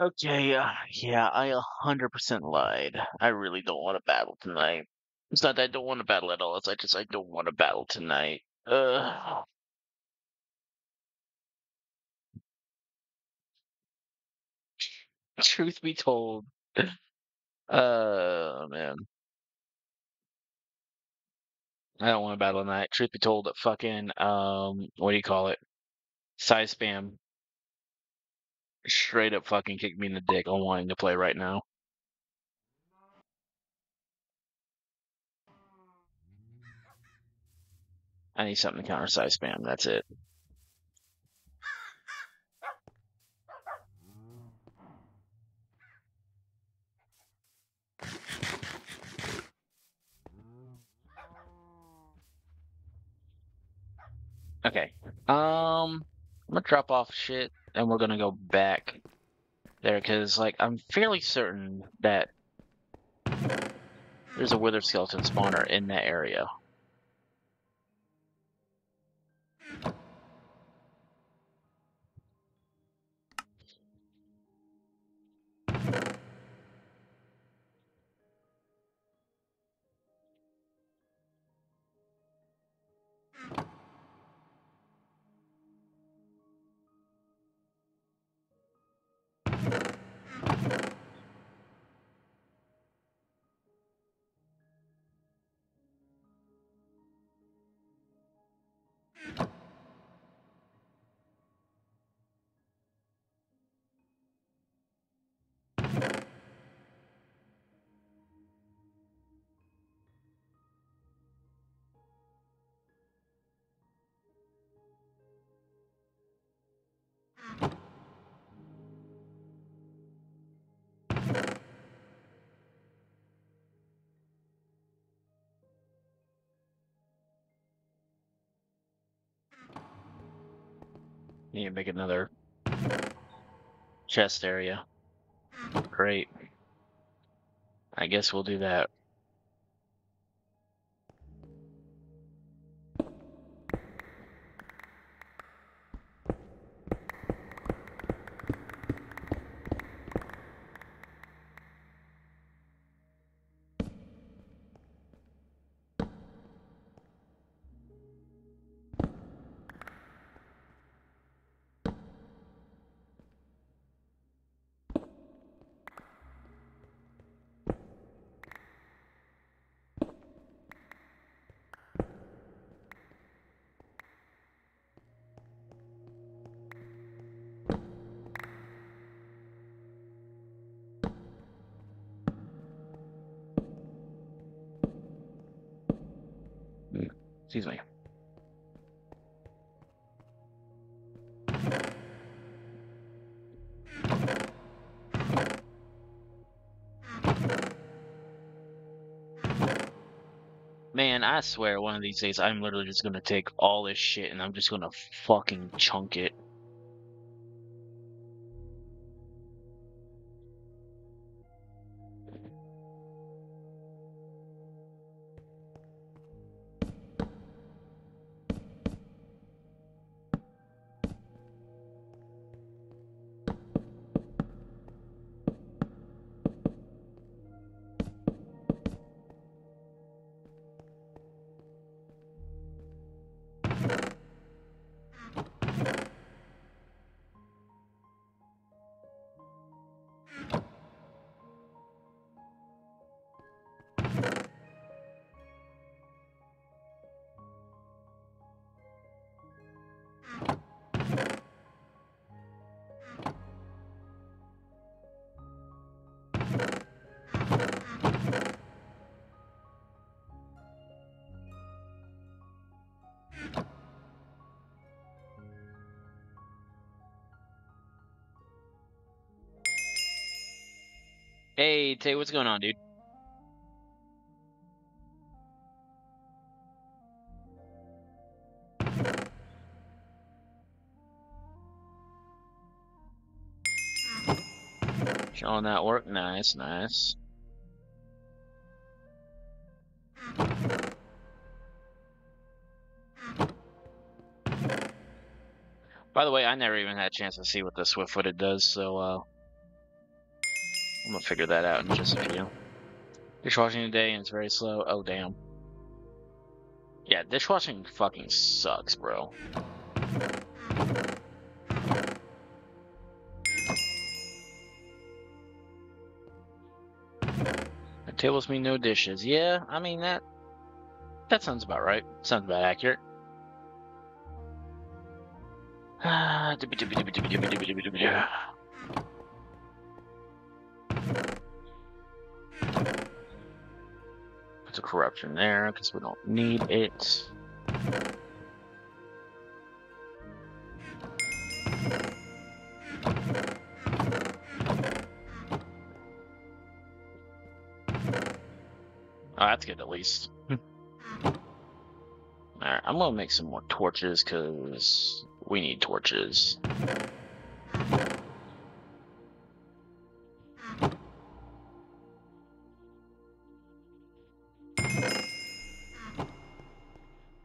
Okay, uh, yeah, I 100% lied. I really don't want to battle tonight. It's not that I don't want to battle at all, it's I just I don't want to battle tonight. Truth be told. Uh, man. I don't want to battle tonight. Truth be told, fucking, um, what do you call it? Psyspam. Straight up fucking kicked me in the dick on wanting to play right now. I need something to counter Psyspam, that's it. Okay. Um, I'm gonna drop off shit, and we're gonna go back there, because, like, I'm fairly certain that there's a wither skeleton spawner in that area. Need to make another chest area. Great. I guess we'll do that. Excuse me. Man, I swear one of these days I'm literally just gonna take all this shit and I'm just gonna fucking chunk it. Tay, what's going on, dude? Showing that work. Nice, nice. By the way, I never even had a chance to see what the swift-footed does, so uh, I'm gonna figure that out in just a few. Dishwashing today and it's very slow. Oh damn. Yeah, dishwashing fucking sucks, bro. The tables mean no dishes. Yeah, I mean that that sounds about right. Sounds about accurate. Ah, corruption there because we don't need it. Oh, that's good at least. Hmm. Alright, I'm gonna make some more torches because we need torches.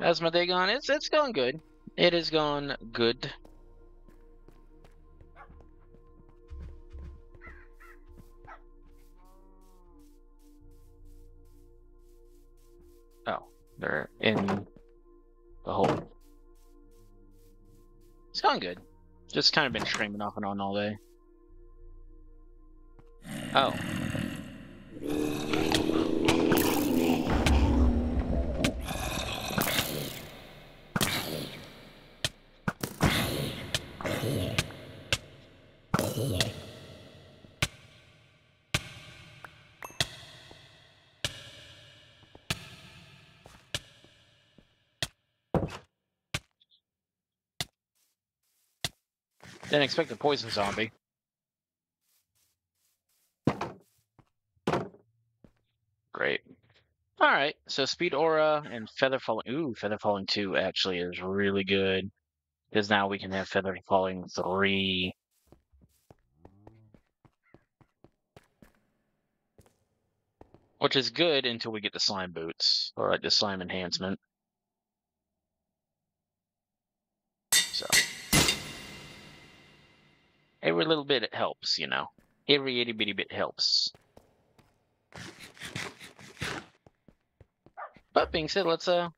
How's my day gone? It's it's going good. It has gone good. Oh, they're in the hole. It's going good. Just kind of been streaming off and on all day. Oh. Didn't expect a poison zombie. Great. Alright, so Speed Aura and Feather Falling. Ooh, Feather Falling 2 actually is really good. Because now we can have Feather Falling 3. Which is good until we get the slime boots, or like the slime enhancement. Every little bit it helps, you know. Every itty bitty bit helps. But being said, let's uh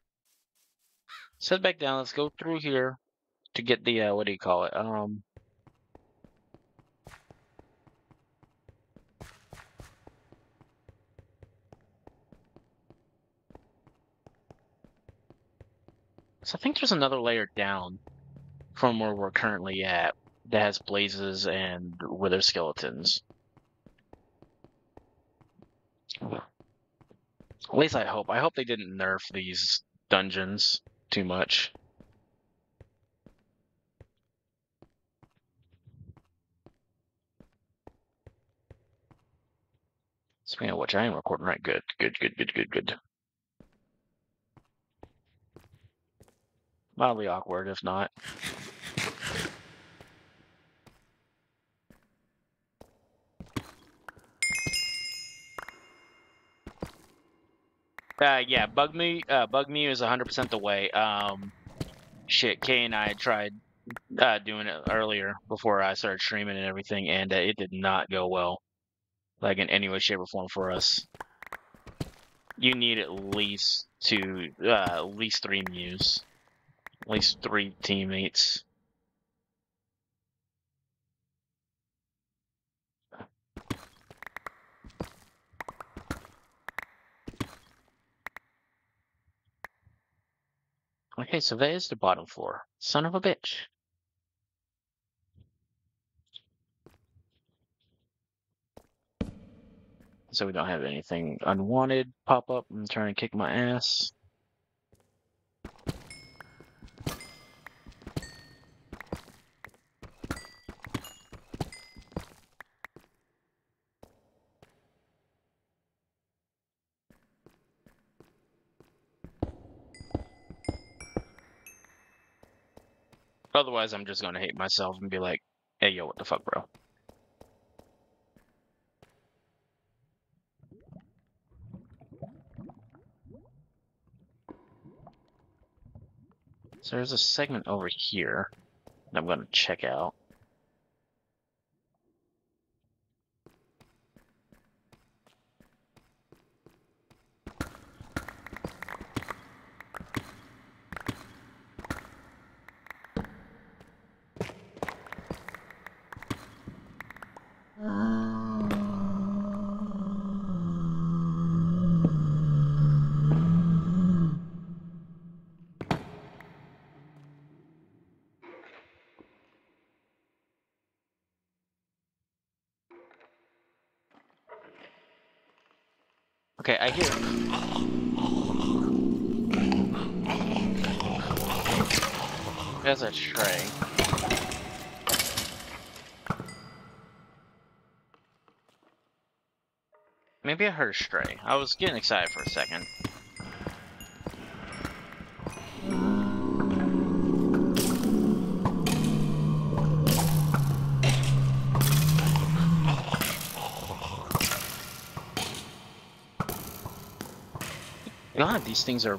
set back down. Let's go through here to get the uh, what do you call it? Um, so I think there's another layer down from where we're currently at that has blazes and wither skeletons. At least I hope. I hope they didn't nerf these dungeons too much. Speaking of which, I am recording right. Good, good, good, good, good, good. Mildly awkward, if not. Uh, yeah, bug me. Uh, bug me is 100% the way. Um, shit, Kay and I tried uh, doing it earlier before I started streaming and everything, and uh, it did not go well, like in any way, shape, or form for us. You need at least two, uh, at least three Mews, at least three teammates. Okay, so that is the bottom floor. Son of a bitch. So we don't have anything unwanted pop up and trying to kick my ass. Otherwise, I'm just gonna hate myself and be like, hey, yo, what the fuck, bro? So there's a segment over here that I'm gonna check out. Okay, I hear. There's a tray. Maybe I heard a stray. I was getting excited for a second. These things are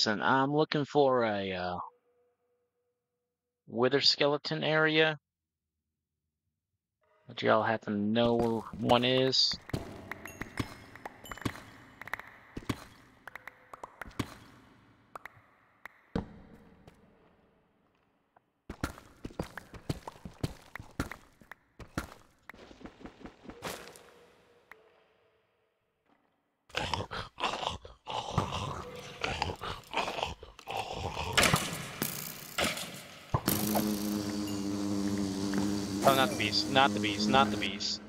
Listen, I'm looking for a uh, wither skeleton area. But y'all happen to know where one is? Oh, not the bees. Not the bees. Not the bees.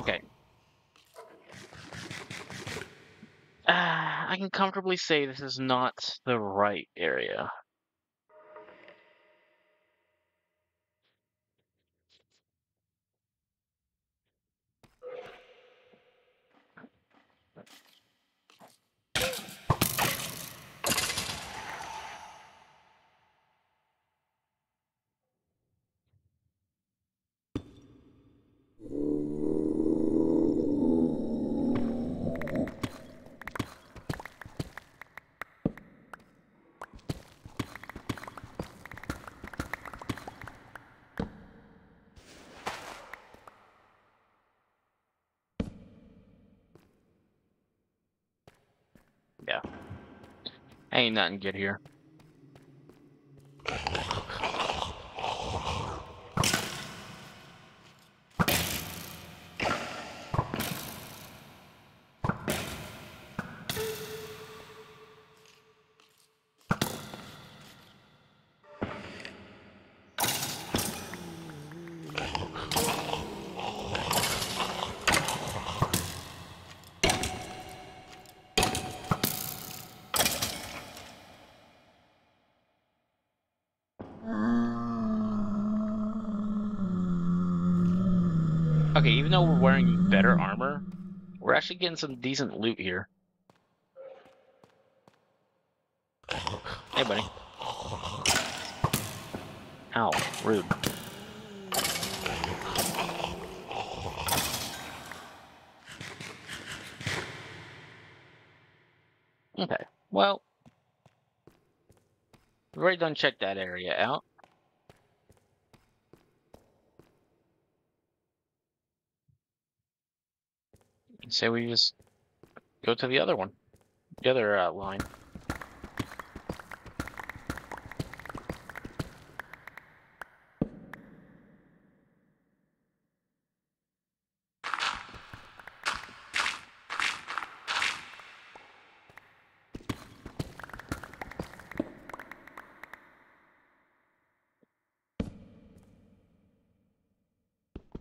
Okay. Uh, I can comfortably say this is not the right area. Yeah. Nothing good here. Okay, even though we're wearing better armor, we're actually getting some decent loot here. Hey, buddy. Ow, rude. Okay, well, we've already done checked that area out. say we just go to the other one, the other uh, line.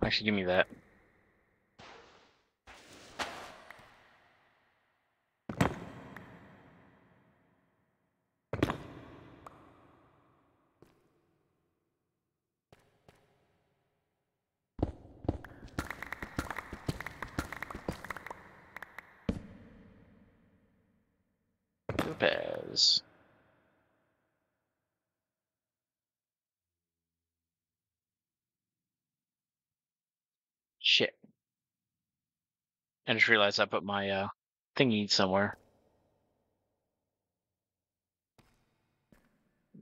Actually, give me that. Just realized I put my uh, thingy somewhere.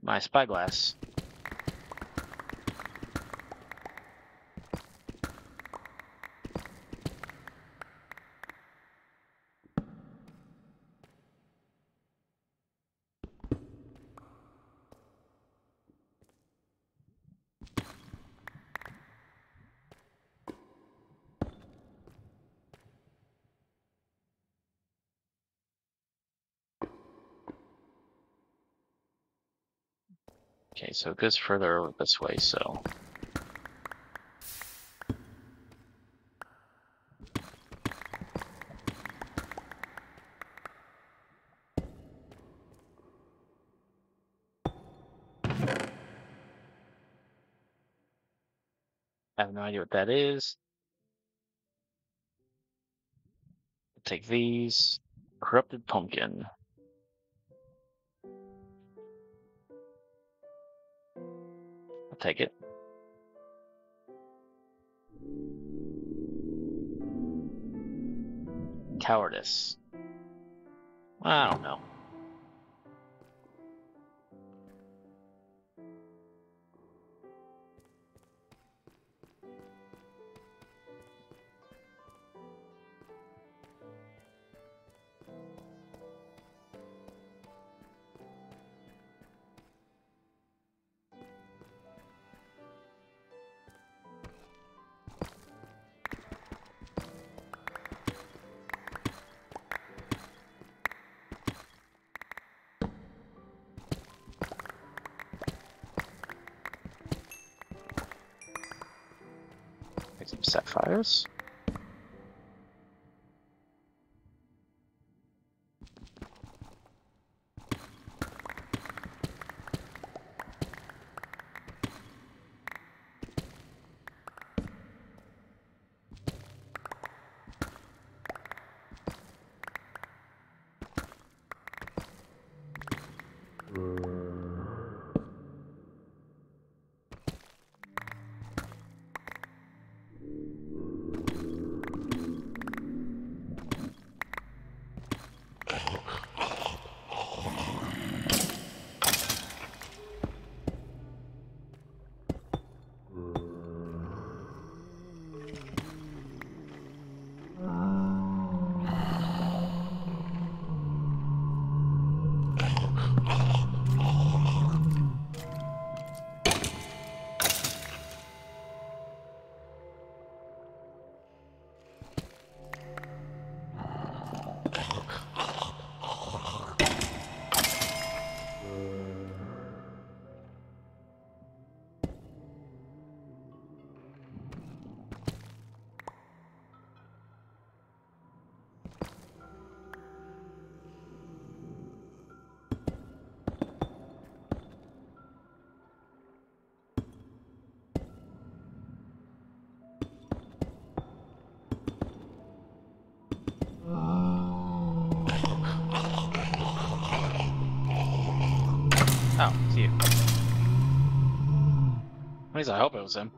My spyglass. So it goes further this way, so. I have no idea what that is. Take these. Corrupted pumpkin. I'll take it. Cowardice. I don't know. Some I hope it was him.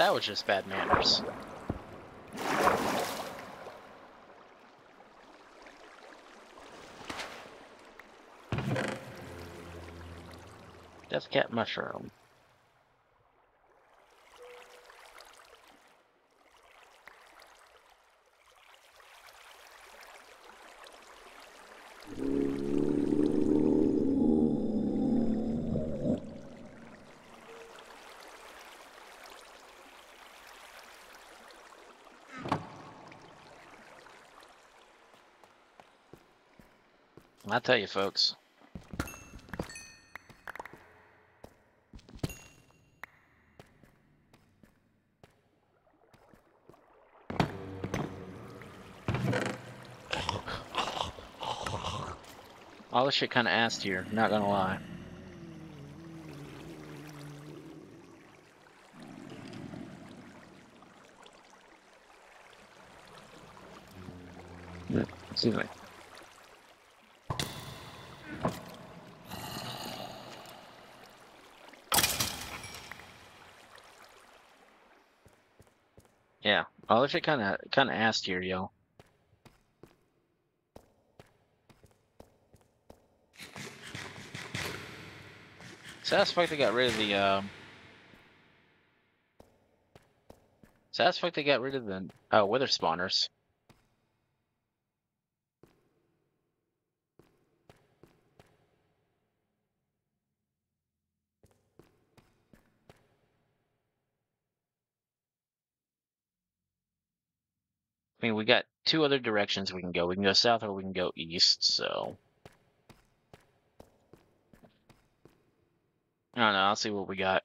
That was just bad manners. Death Cap Mushroom. I tell you, folks. All this shit kind of asked here, not gonna lie. Excuse me. All this shit kind of kind of asked here, yo. Satisfied they got rid of the, um... They got rid of the, oh, wither spawners. I mean, we got two other directions we can go. We can go south or we can go east, so... I don't know, I'll see what we got.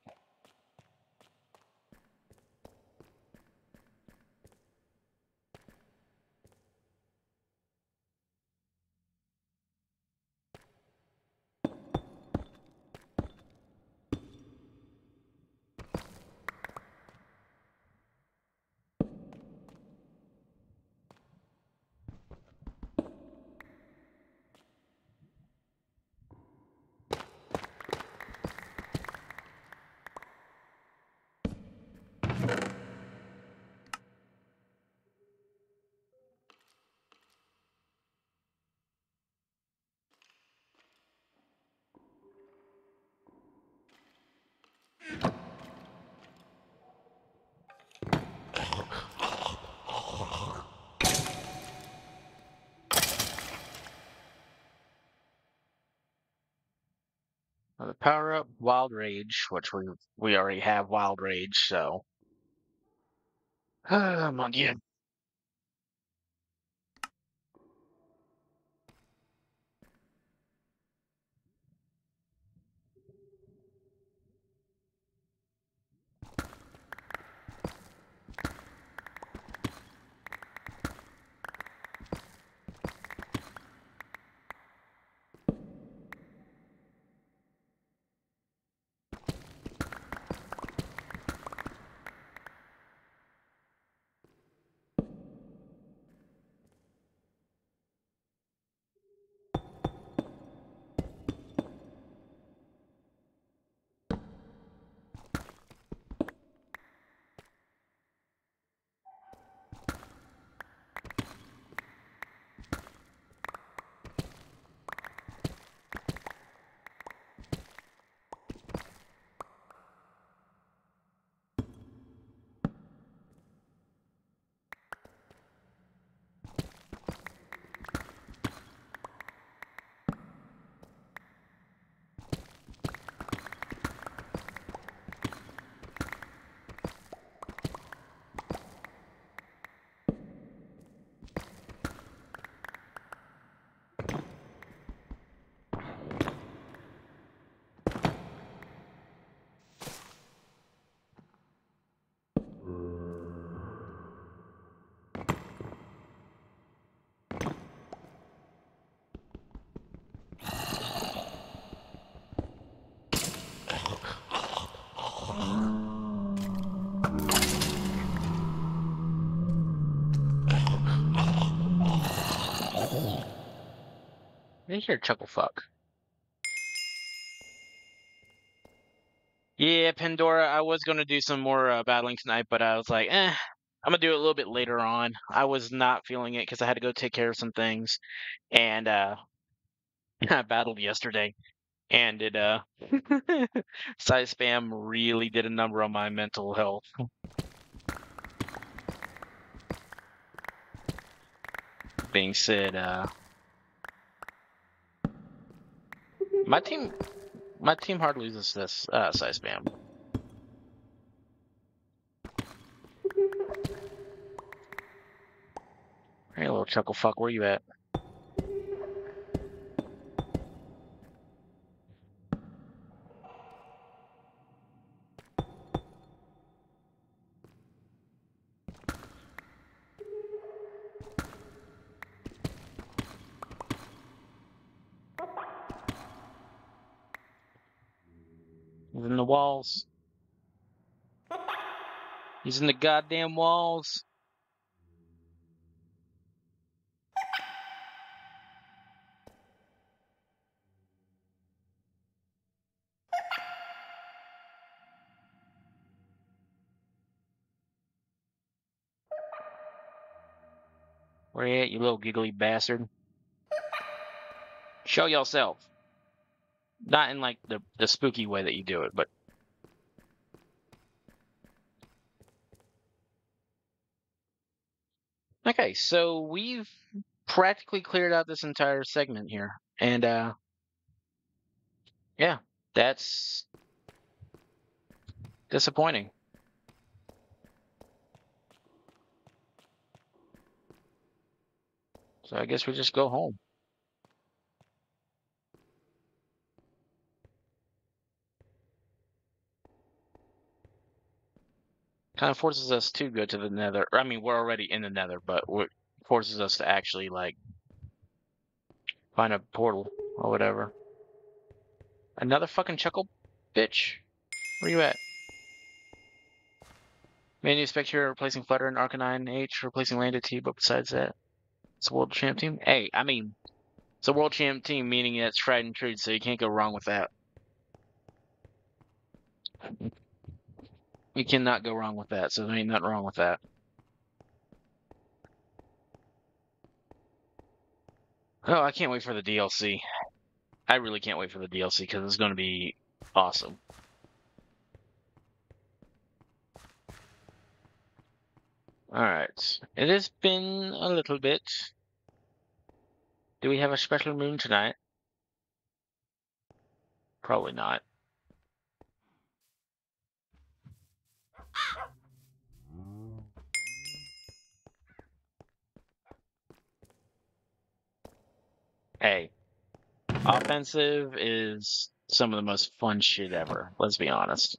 The power up Wild Rage, which we we already have Wild Rage, so. Come on, yeah. You hear chuckle fuck? Yeah, Pandora. I was gonna do some more uh, battling tonight, but I was like, eh, I'm gonna do it a little bit later on. I was not feeling it because I had to go take care of some things, and uh, I battled yesterday, and it uh, Psyspam really did a number on my mental health. Being said, uh, my team, my team hardly loses this uh, side spam. Hey, little chuckle fuck, where you at? He's in the walls. He's in the goddamn walls. Where you at, you little giggly bastard? Show yourself. Not in like the, the spooky way that you do it, but Okay, so we've practically cleared out this entire segment here. And uh yeah, that's disappointing. So I guess we just go home. Kind of forces us to go to the nether. I mean, we're already in the nether, but it forces us to actually, like, find a portal or whatever. Another fucking chuckle bitch? Where you at? Manu Spectre replacing Flutter and Arcanine H replacing Lando-T, but besides that, it's a world champ team. Hey, I mean, it's a world champ team, meaning it's tried and true, so you can't go wrong with that. You cannot go wrong with that, so there ain't nothing wrong with that. Oh, I can't wait for the DLC. I really can't wait for the DLC because it's going to be awesome. Alright. It has been a little bit. Do we have a special moon tonight? Probably not. Hey, offensive is some of the most fun shit ever. Let's be honest.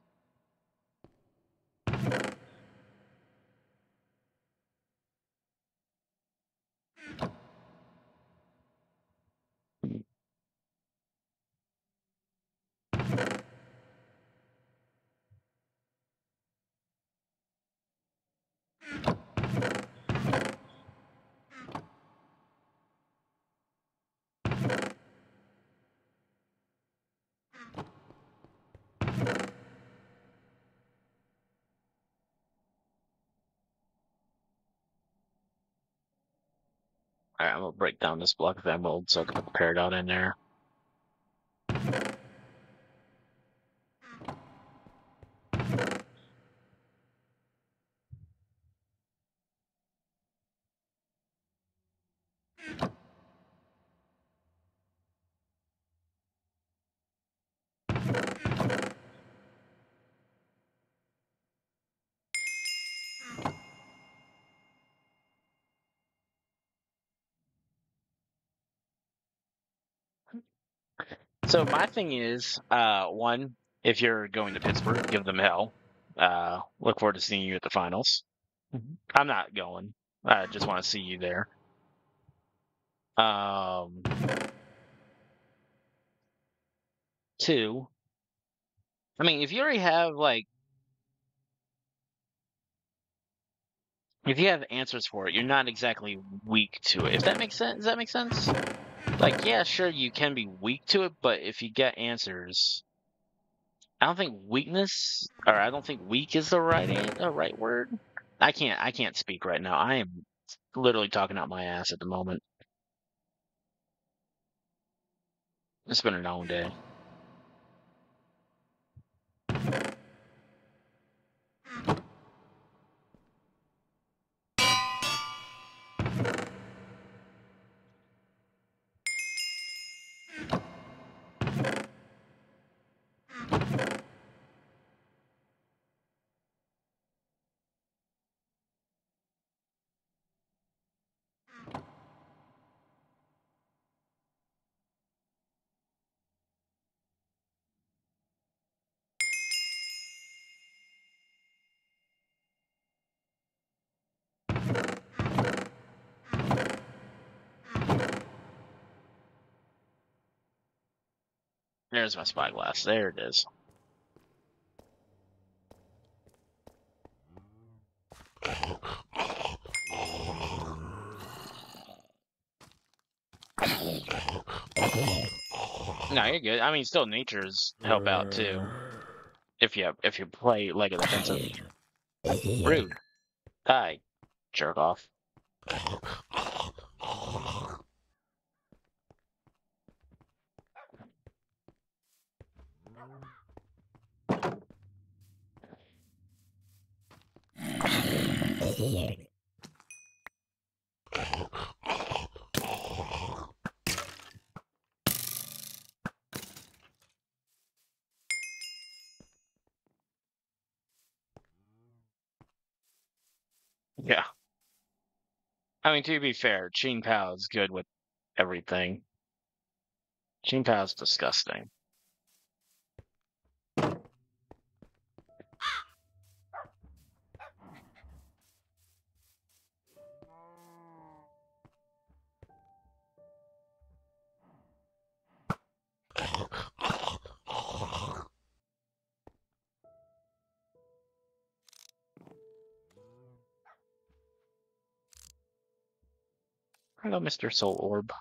Alright, I'm gonna break down this block of emerald so I can put the Peridot in there. So my thing is, uh, one, if you're going to Pittsburgh, give them hell. Uh, look forward to seeing you at the finals. I'm not going. I just want to see you there. Um, two. I mean, if you already have like, if you have answers for it, you're not exactly weak to it. If that makes sense, does that make sense? Like, yeah, sure, you can be weak to it, but if you get answers, I don't think weakness, or I don't think weak is the right the right word. I can't I can't speak right now. I am literally talking out my ass at the moment. It's been a long day. There's my spyglass. There it is. No, you're good. I mean, still nature's help out too. If you if you play like a defensive. Rude. Hi, jerk off. Yeah. I mean, to be fair, Ching is good with everything. Ching is disgusting. Hello, Mr. Soul Orb.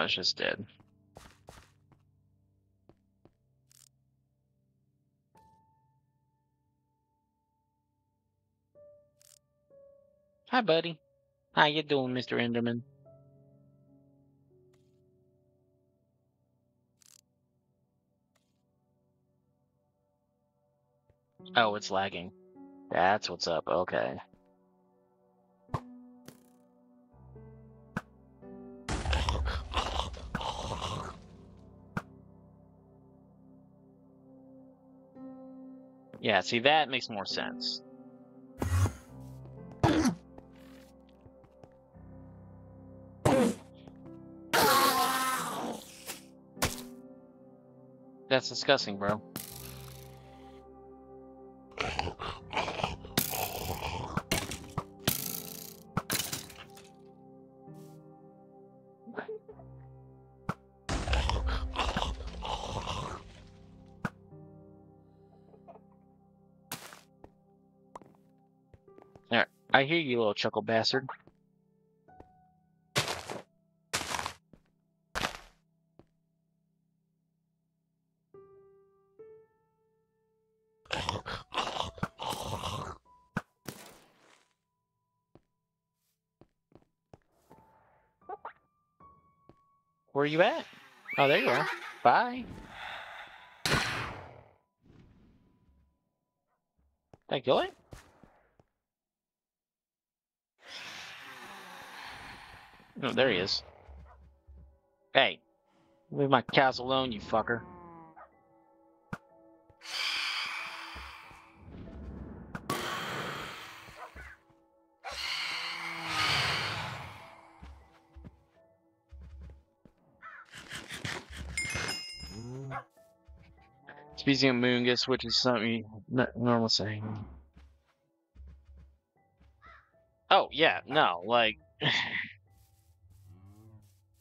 No, it's just dead. Hi, buddy. How you doing, Mr. Enderman? Oh, it's lagging. That's what's up. Okay. Yeah, see, that makes more sense. That's disgusting, bro. Little chuckle bastard. Where are you at? Oh, there you are. Bye. Thank you. Oh, there he is. Hey, leave my cows alone, you fucker. Speaking of Moongus, which is something normal saying. Oh, yeah, no, like...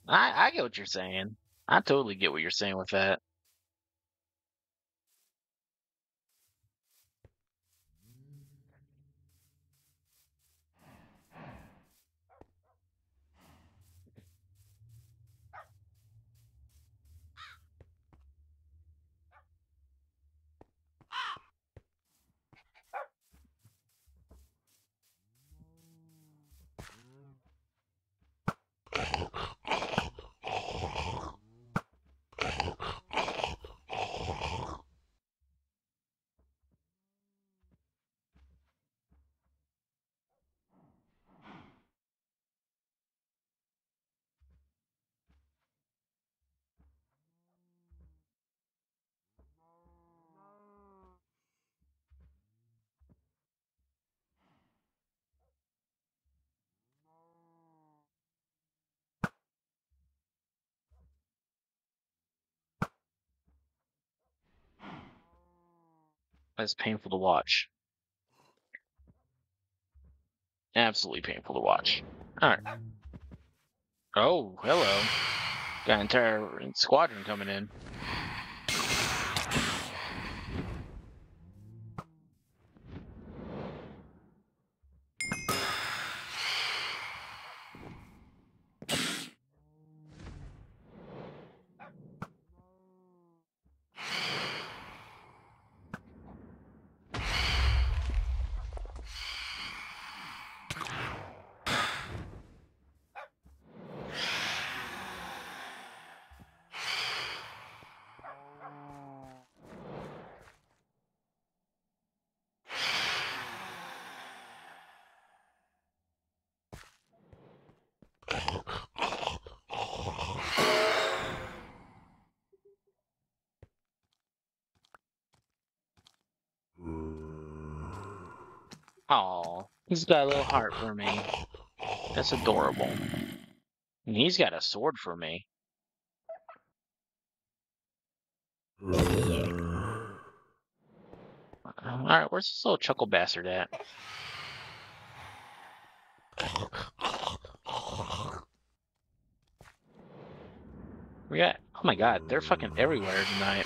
I I get what you're saying. I totally get what you're saying with that. That's painful to watch. Absolutely painful to watch. Alright. Mm. Oh, hello. Got an entire squadron coming in. Oh, he's got a little heart for me. That's adorable. And he's got a sword for me. Uh, Alright, where's this little chuckle bastard at? We got. Oh my god, they're fucking everywhere tonight.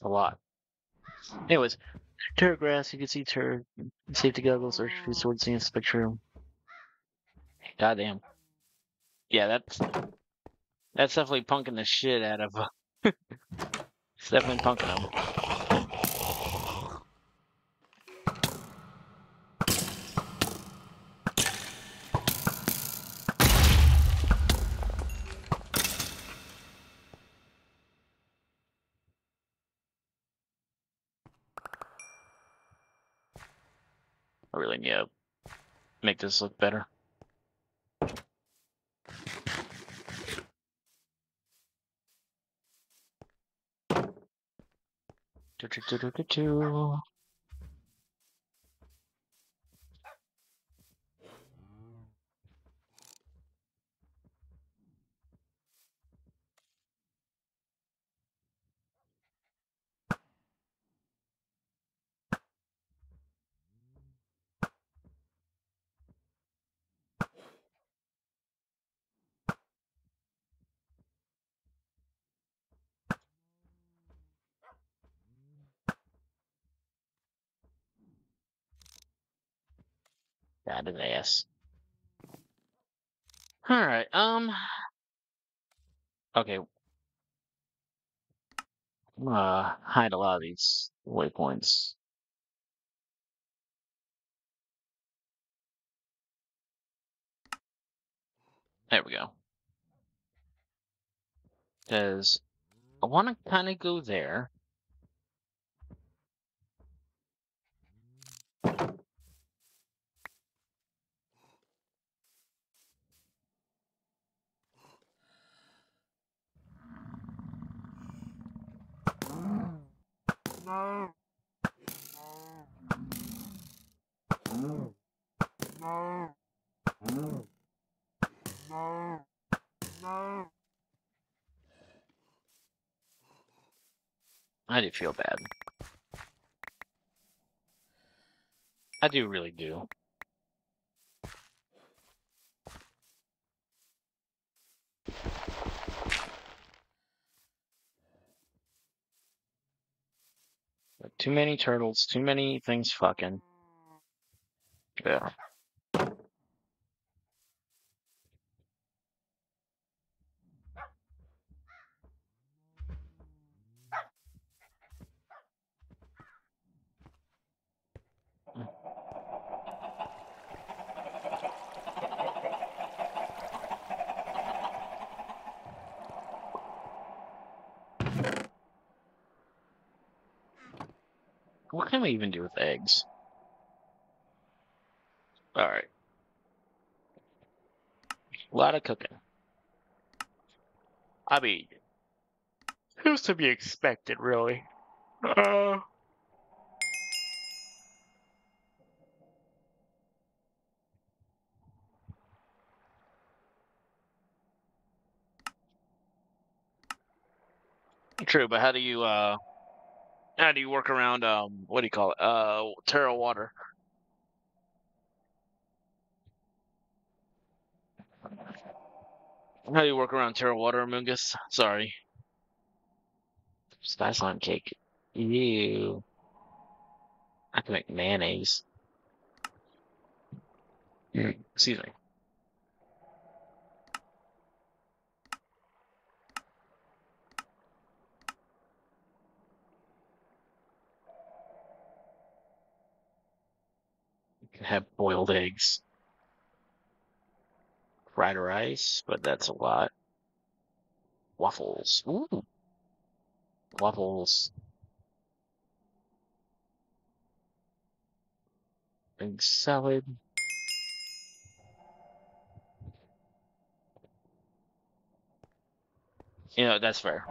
It's a lot. Anyways, Tera Grass, you can see Terra safety goggles, search for sword scene spectrum. Goddamn. Yeah, that's that's definitely punking the shit out of. Uh, it's definitely punking them. This look better. Do, do, do, his ass. Alright, um. Okay. Gonna hide a lot of these waypoints. There we go. Because I want to kind of go there. I do feel bad. I do really do. Too many turtles, too many things fucking. Yeah. What can we even do with eggs? Alright. A lot of cooking. I mean, who's to be expected, really? Uh... True, but how do you, uh... How do you work around, um, what do you call it? Uh, Tera water. How do you work around Tera water, Mungus? Sorry. Sky slime cake. Ew. I can make mayonnaise. Mm, Excuse me. Have boiled eggs. Fried rice, but that's a lot. Waffles. Ooh. Waffles. Egg salad. You know, that's fair.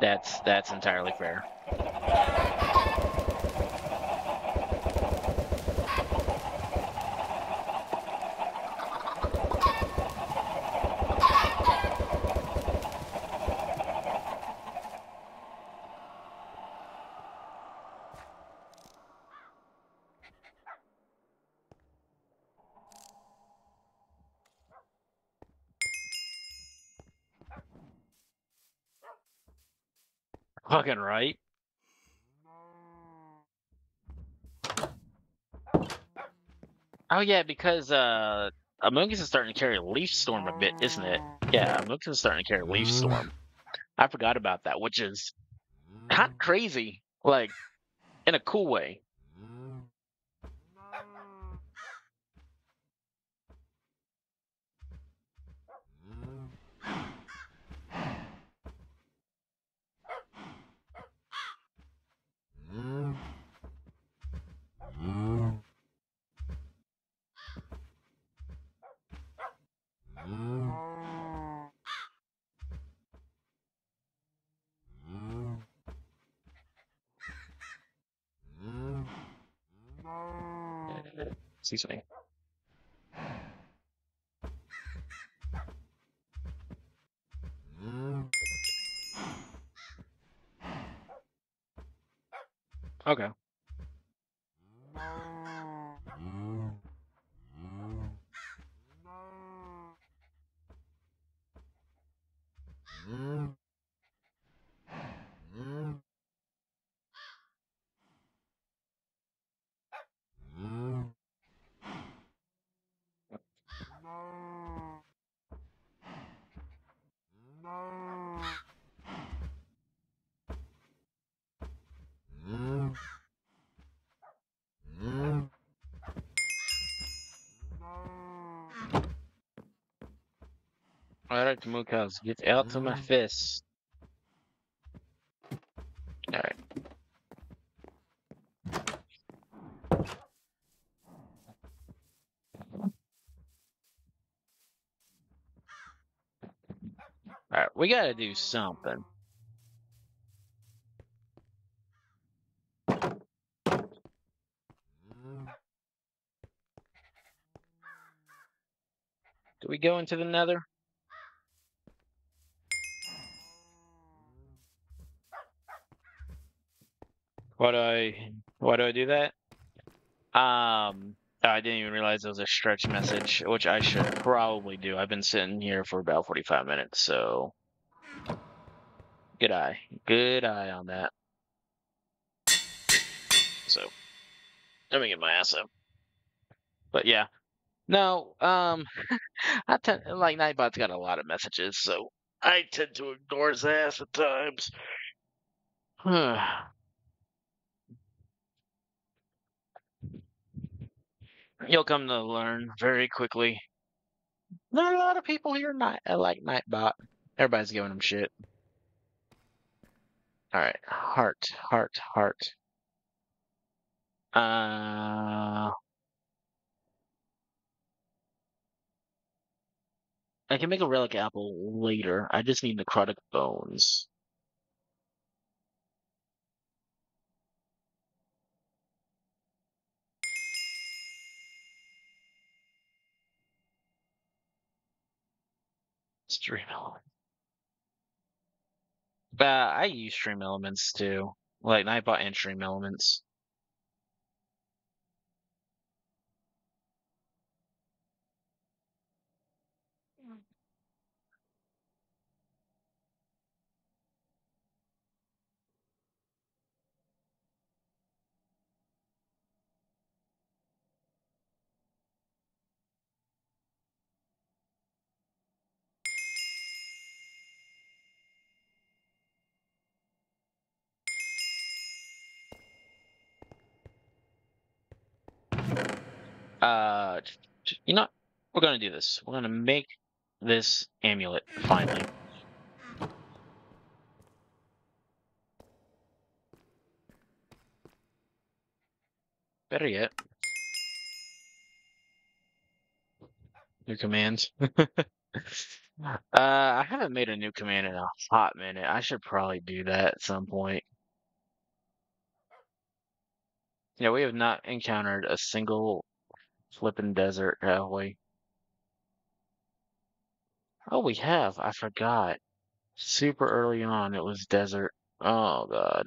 That's that's entirely fair. Fucking right. Oh yeah, because uh Amogus is starting to carry Leaf Storm a bit, isn't it? Yeah, Amogus is starting to carry Leaf Storm. I forgot about that, which is kind of crazy. Like in a cool way. Excuse me. Okay. Alright, Mukas, get out to my mm. fist. Alright. Alright, we gotta do something. Do we go into the nether? Why do I why do I do that? Um I didn't even realize it was a stretch message, which I should probably do. I've been sitting here for about 45 minutes, so good eye. Good eye on that. So let me get my ass up. But yeah. No, um I tend like Nightbot's got a lot of messages, so I tend to ignore his ass at times. You'll come to learn very quickly. There are a lot of people here uh, like Nightbot. Everybody's giving him shit. All right, heart, heart, heart. Uh, I can make a relic apple later. I just need necrotic bones. Stream elements. But I use stream elements too, like I bought and stream elements. Uh, you know, we're gonna do this. We're gonna make this amulet finally. Better yet, new commands. uh, I haven't made a new command in a hot minute. I should probably do that at some point. Yeah, we have not encountered a single flipping desert, have we? Oh, we have. I forgot. Super early on, it was desert. Oh, God.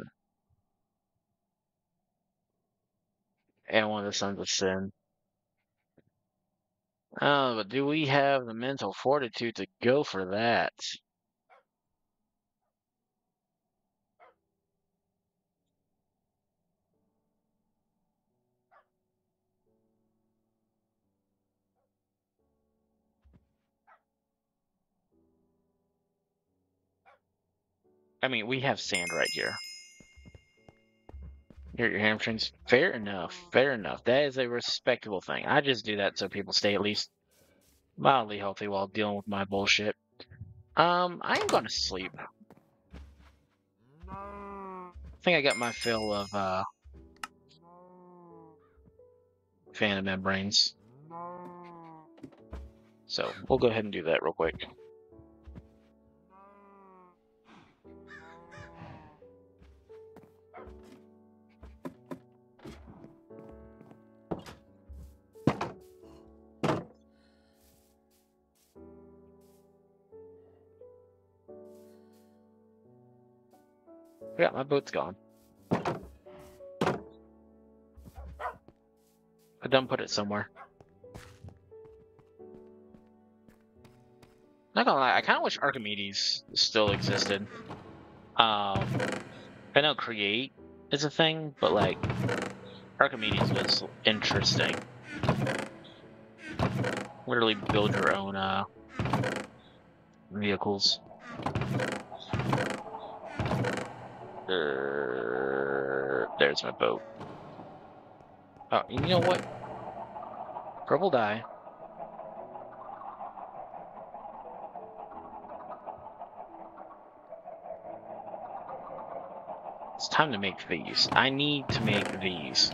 And one of the sons of sin. Oh, but do we have the mental fortitude to go for that? I mean, we have sand right here. Here, your hamstrings. Fair enough. Fair enough. That is a respectable thing. I just do that so people stay at least mildly healthy while dealing with my bullshit. Um, I am gonna sleep. I think I got my fill of, uh, phantom membranes. So, we'll go ahead and do that real quick. Yeah, my boat's gone. I done put it somewhere. Not gonna lie, I kind of wish Archimedes still existed. Um, I know create is a thing, but like Archimedes was interesting. Literally build your own uh vehicles. There's my boat. Oh, you know what? Purple dye. It's time to make these. I need to make these.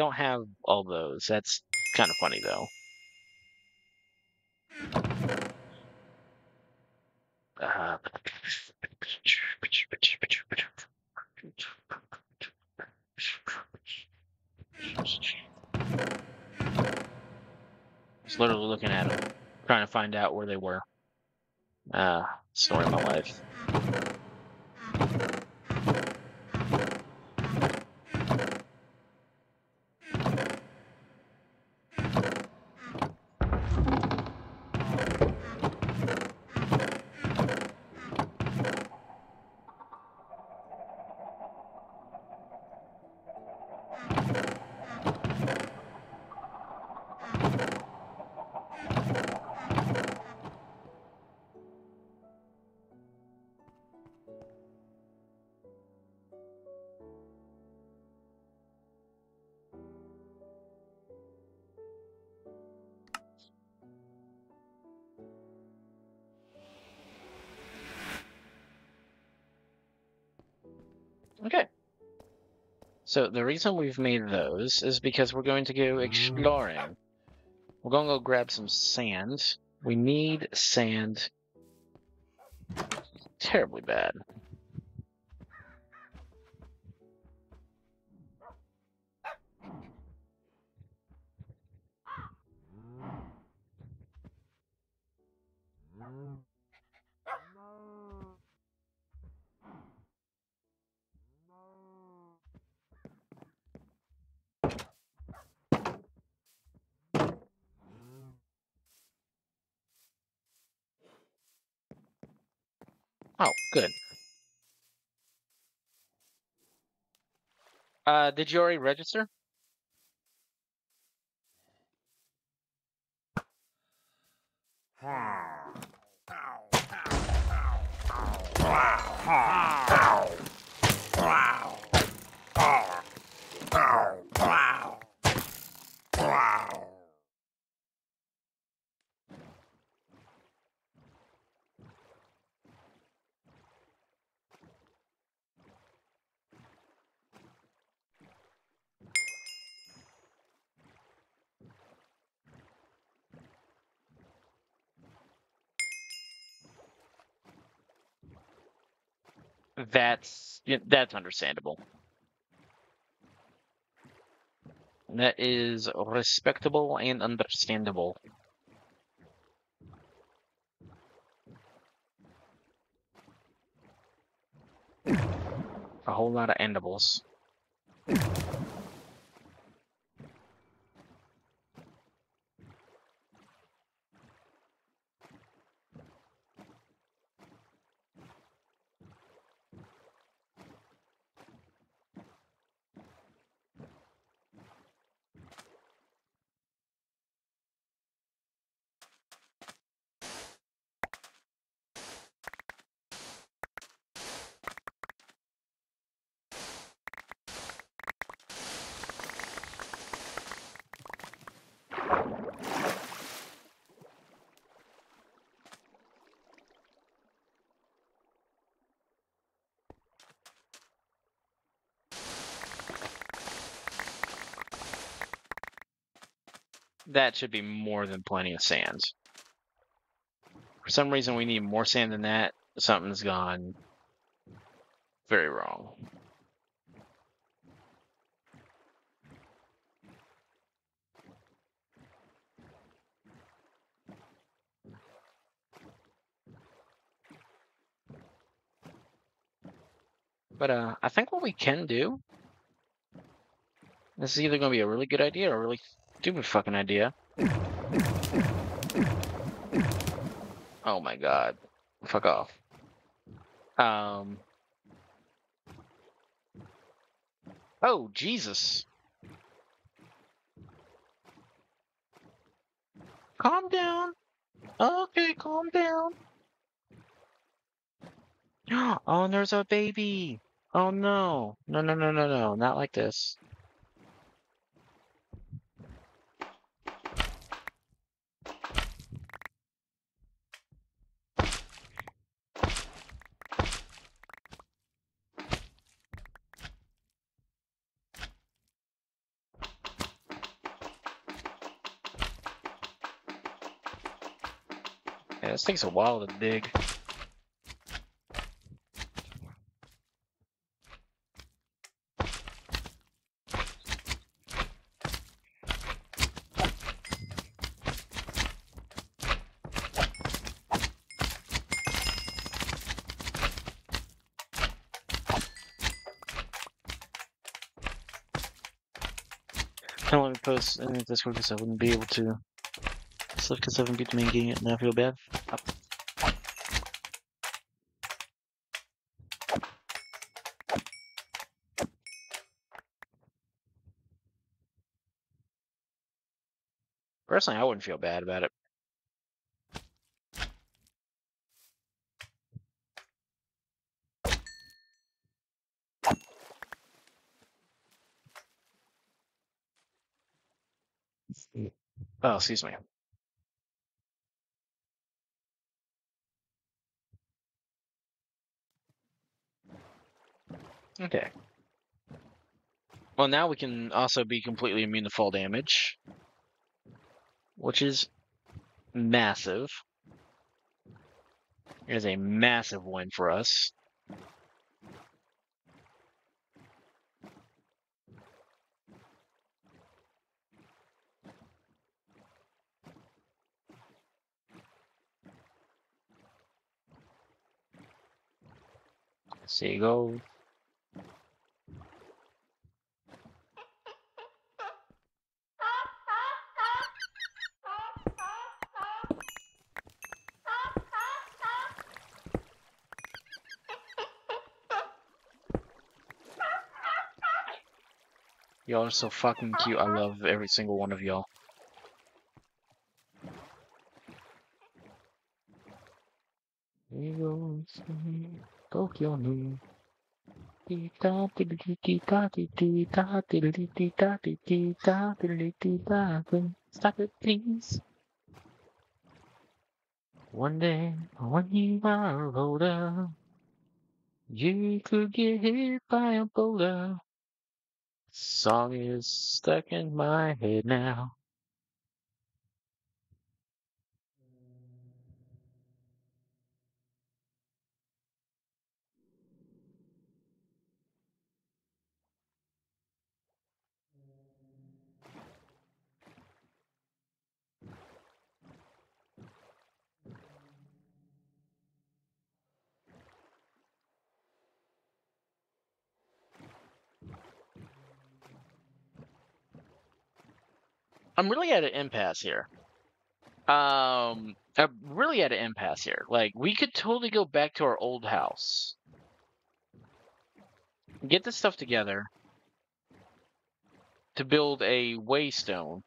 Don't have all those. That's kind of funny, though. Uh, Just literally looking at them, trying to find out where they were. Uh, story of my life. So the reason we've made those is because we're going to go mm-hmm. exploring. We're going to go grab some sand. We need sand terribly bad. Did you already register? That's that's understandable. That is respectable and understandable. A whole lot of endables. That should be more than plenty of sand. For some reason, we need more sand than that. Something's gone very wrong. But uh, I think what we can do, this is either going to be a really good idea or a really stupid fucking idea. Oh my god. Fuck off. Um. Oh, Jesus. Calm down. Okay, calm down. Oh, and there's a baby. Oh no. No, no, no, no, no. Not like this. Takes a while to dig. Don't let me post any of this because I wouldn't be able to. Stuff because I haven't beat the main game yet, and I feel bad. Personally, I wouldn't feel bad about it. Oh, excuse me. Okay. Well, now we can also be completely immune to fall damage, which is massive. It is a massive win for us. Seagull. Y'all are so fucking cute. I love every single one of y'all. Tokyo. Stop it, please. One day, when you are older, you could get hit by a boulder. Song is stuck in my head now. I'm really at an impasse here. Um, I'm really at an impasse here. Like, we could totally go back to our old house, get this stuff together to build a waystone.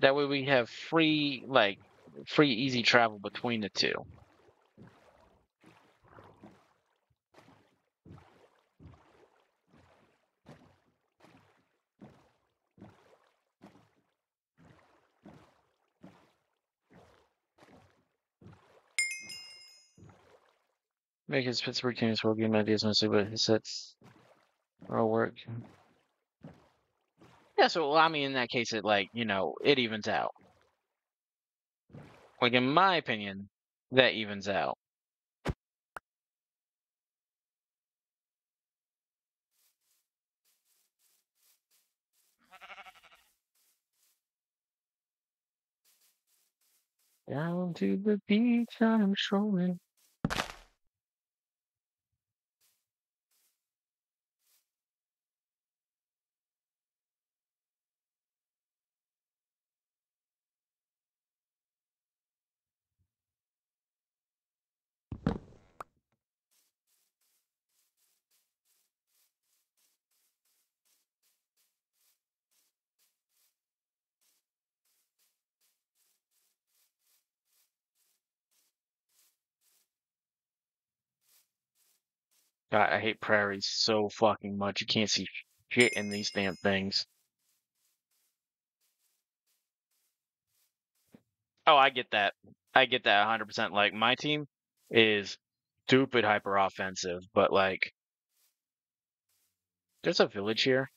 That way we have free, like, free, easy travel between the two. Make his Pittsburgh teams will game ideas mostly, but his sets all work. Yeah, so well, I mean, in that case, it like you know it evens out. Like in my opinion, that evens out. Down to the beach, I'm strolling. God, I hate prairies so fucking much. You can't see shit in these damn things. Oh, I get that. I get that 100%. Like, my team is stupid hyper offensive, but like, there's a village here.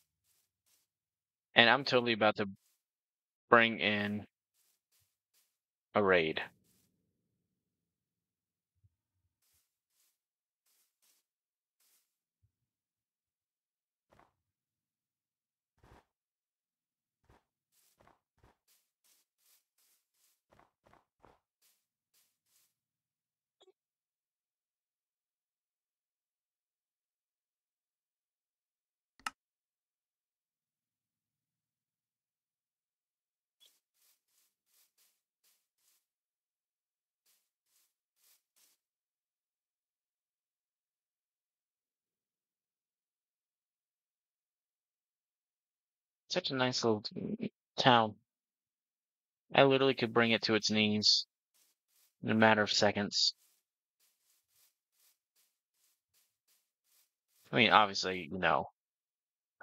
And I'm totally about to bring in a raid. Such a nice little town. I literally could bring it to its knees in a matter of seconds. I mean, obviously, you know,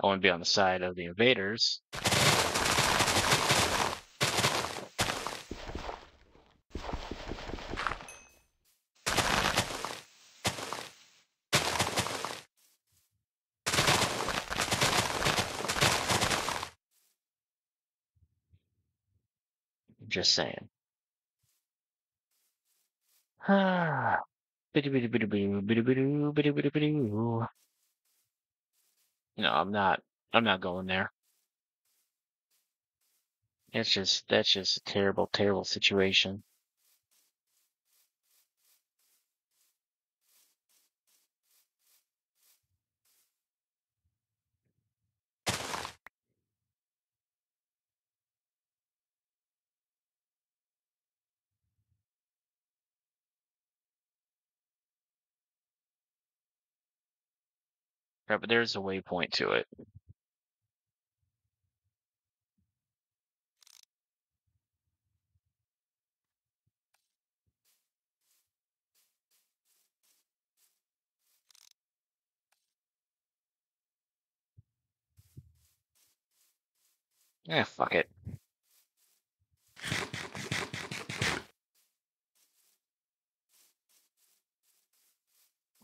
I wouldn't be on the side of the invaders. Just saying. Ah. No, I'm not. I'm not going there. It's just that's just a terrible, terrible situation. Right, but there's a waypoint to it. Yeah, fuck it.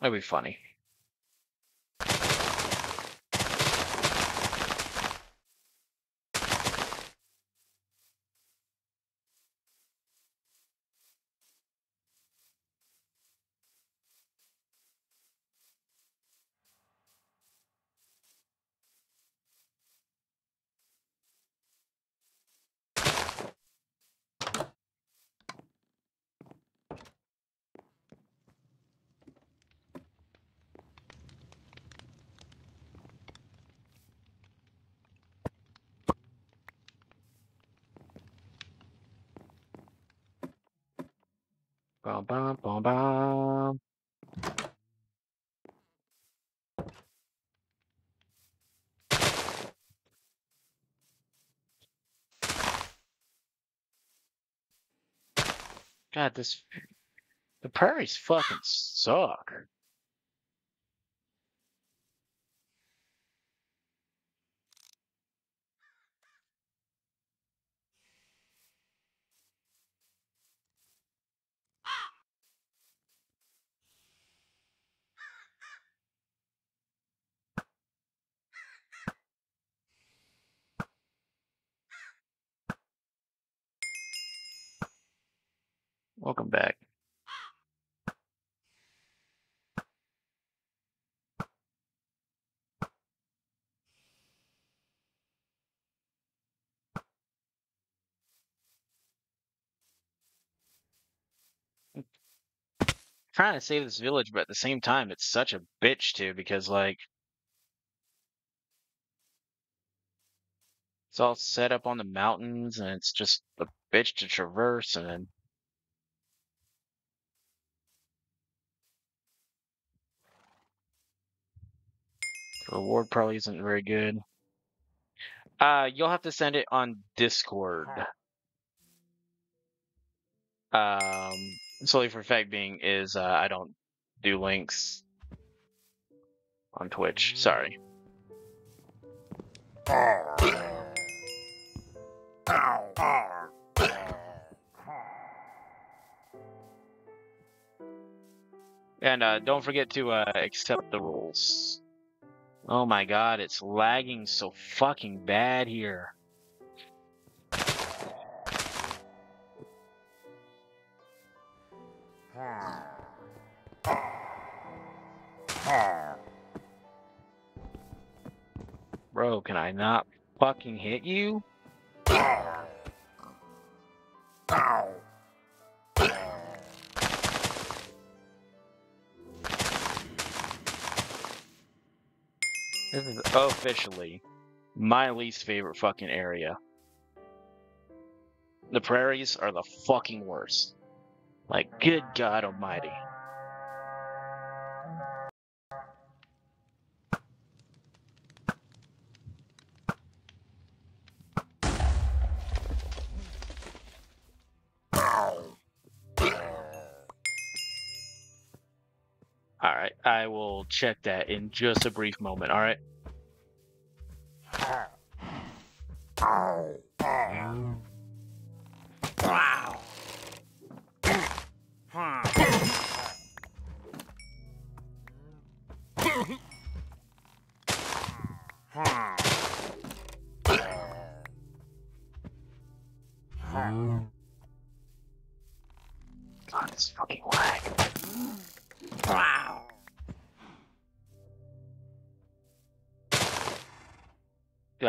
That'd be funny. The prairies fucking suck. Welcome back. Trying to save this village, but at the same time, it's such a bitch too because like it's all set up on the mountains and it's just a bitch to traverse and then the reward probably isn't very good. Uh, you'll have to send it on Discord. Um, solely for fact being is uh, I don't do links on Twitch. Sorry. And uh, don't forget to uh, accept the rules. Oh my god, it's lagging so fucking bad here. Bro, can I not fucking hit you? This is officially my least favorite fucking area. The prairies are the fucking worst. Like, good God almighty. Alright, I will check that in just a brief moment, alright? God,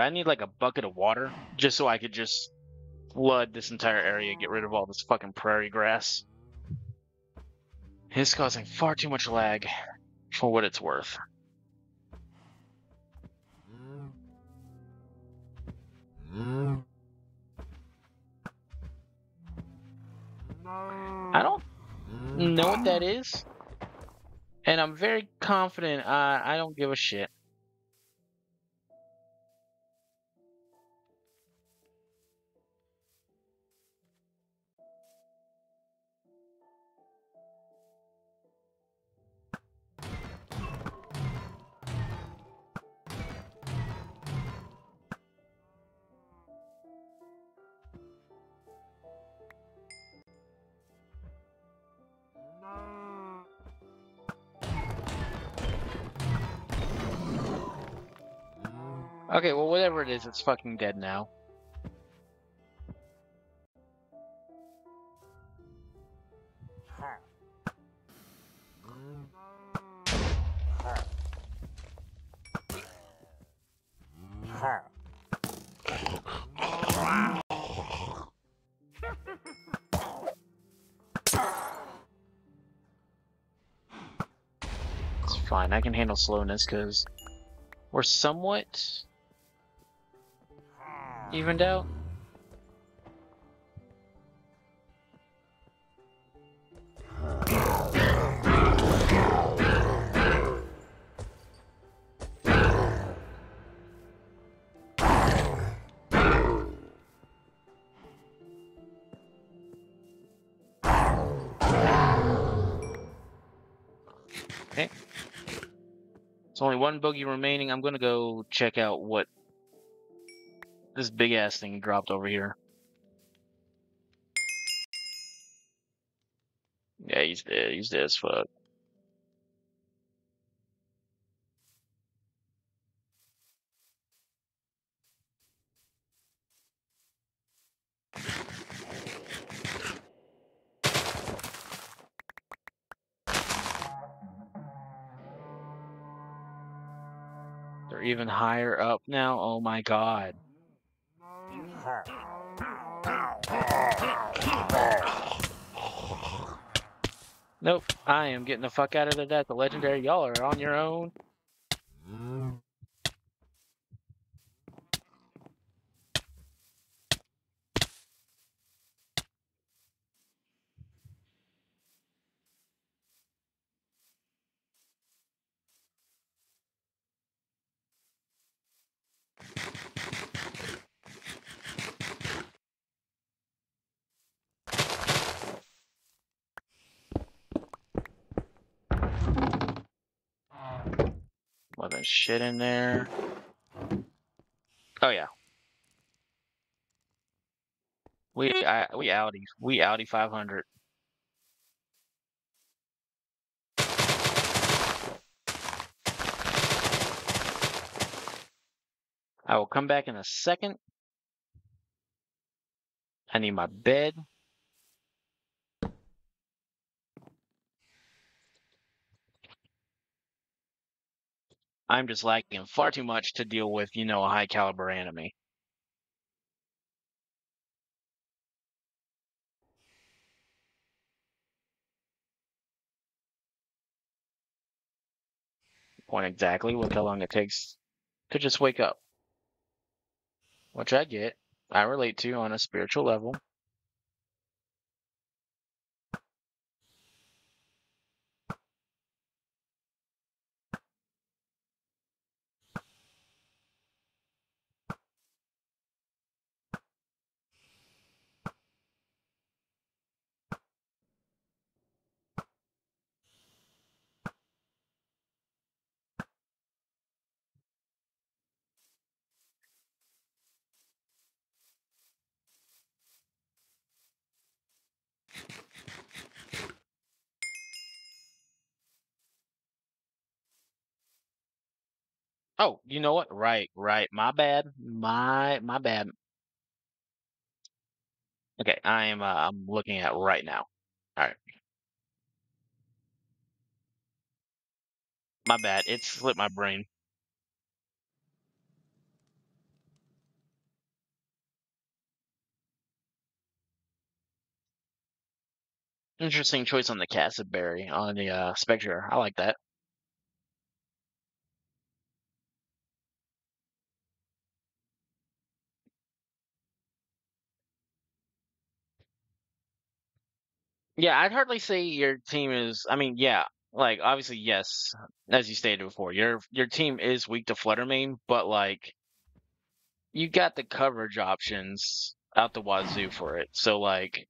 I need like a bucket of water just so I could just flood this entire area, get rid of all this fucking prairie grass. It's causing far too much lag for what it's worth. I don't know what that is. And I'm very confident uh, I don't give a shit. It's fucking dead now. It's fine, I can handle slowness because we're somewhat evened out. Okay. There's only one bogey remaining. I'm gonna go check out what this big ass thing dropped over here. Yeah, he's dead. He's dead as fuck. They're even higher up now. Oh my god. Nope, I am getting the fuck out of the death. The legendary, y'all are on your own. Shit in there. Oh yeah. We I, we Audi we Audi 500. I will come back in a second. I need my bed. I'm just lacking far too much to deal with, you know, a high caliber enemy. Point exactly. Look how long it takes to just wake up. Which I get. I relate to on a spiritual level. Oh, you know what? Right, right. My bad. My my bad. Okay, I am uh, I'm looking at right now. All right. My bad. It slipped my brain. Interesting choice on the Castleberry on the uh, Spectre. I like that. Yeah, I'd hardly say your team is. I mean, yeah, like obviously, yes, as you stated before, your your team is weak to Flutter Mane, but like you got the coverage options out the wazoo for it. So like,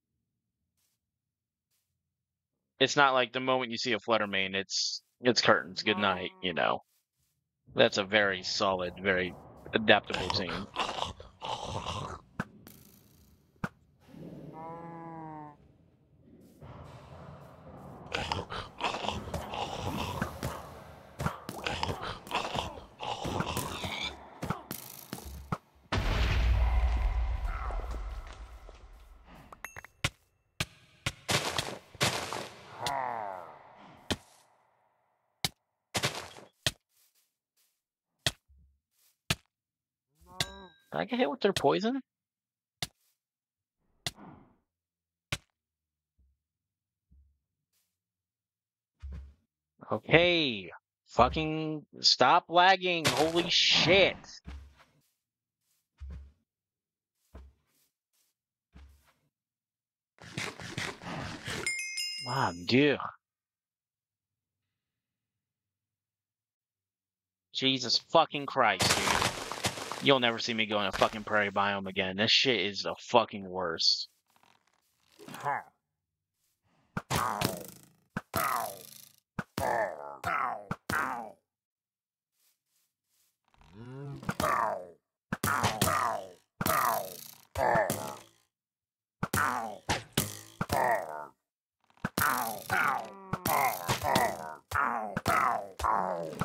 it's not like the moment you see a Flutter Mane, it's it's curtains. Good night. You know, that's a very solid, very adaptable team. Did I get hit with their poison? Okay. Fucking stop lagging. Holy shit. Wow, dude. Jesus fucking Christ, dude. You'll never see me go in a fucking prairie biome again. This shit is the fucking worst.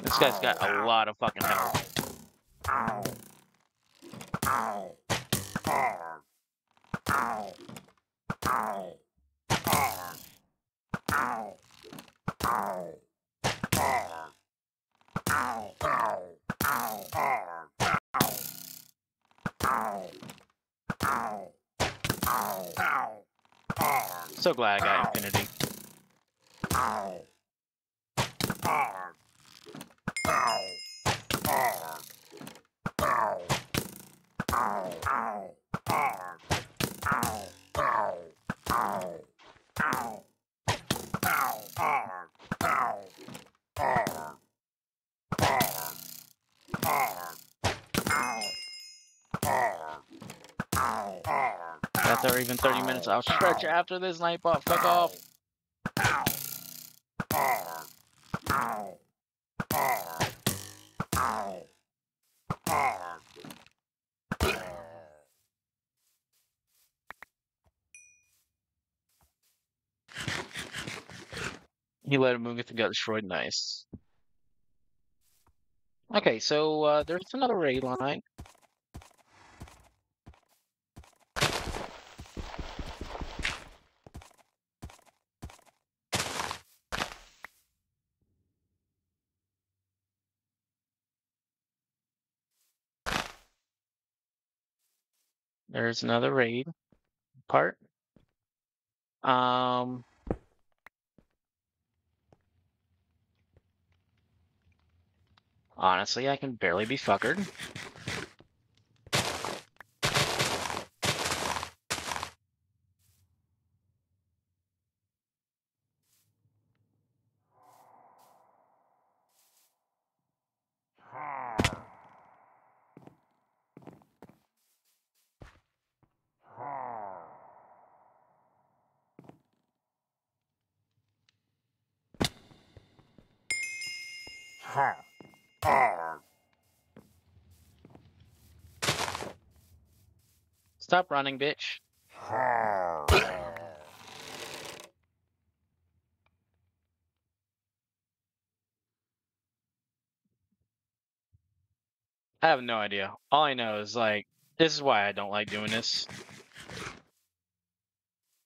This guy's got a lot of fucking health. So glad I got Infinity. After even 30 minutes, I'll stretch after this Nightbot. Fuck off. He let him move and got destroyed. Nice. Okay, so uh, there's another raid line. There's another raid part. Um, honestly, I can barely be fuckered. Stop running, bitch. I have no idea. All I know is like this is why I don't like doing this.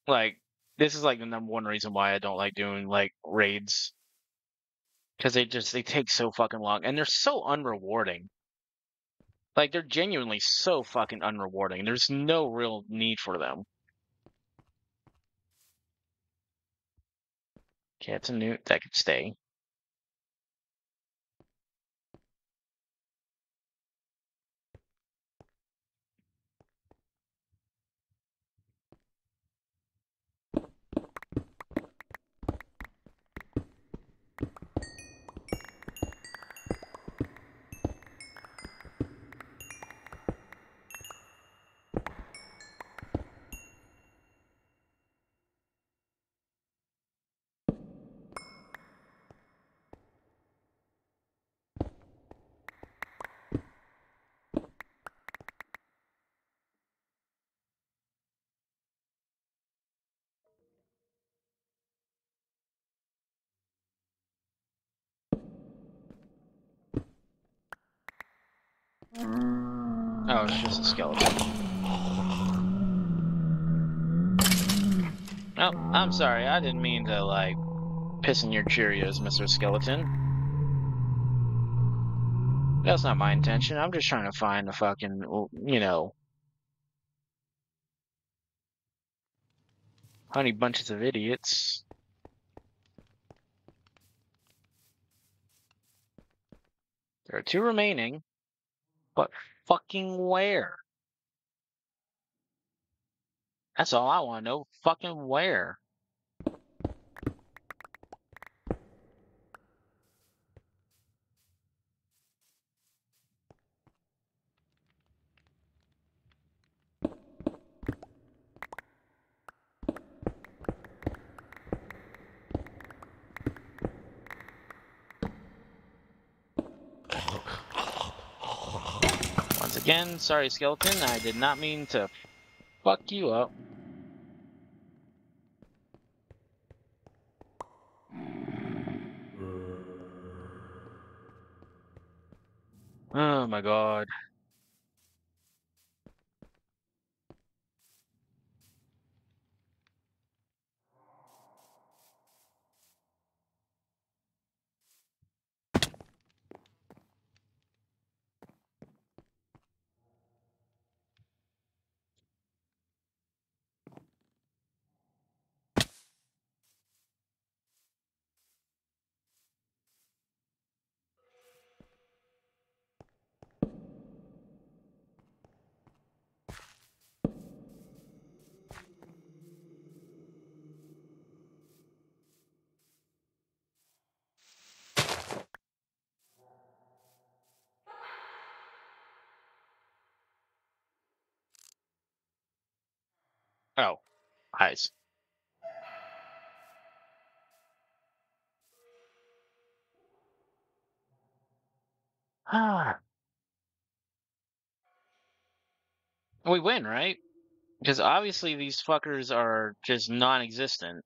Like this is like the number one reason why I don't like doing like raids. Cause they just they take so fucking long and they're so unrewarding. Like they're genuinely so fucking unrewarding. There's no real need for them. Cat's a newt that could stay. Oh, it's just a skeleton. Oh, I'm sorry. I didn't mean to, like, piss in your Cheerios, Mr. Skeleton. That's not my intention. I'm just trying to find the fucking, you know, honey bunches of idiots. There are two remaining. But fucking where? That's all I want to know. Fucking where? Again, sorry, skeleton. I did not mean to fuck you up. Oh my god. Oh, eyes. Ah. We win, right? Because obviously these fuckers are just non-existent.